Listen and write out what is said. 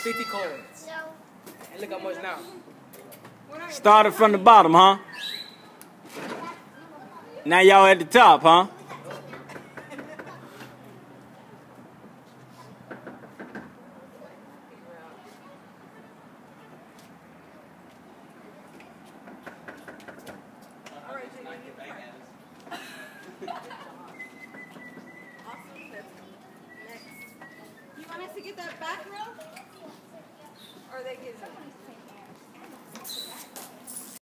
50 coins. And look how much now. Started from the bottom, huh? Now y'all at the top, huh? You want us to get that back row? You?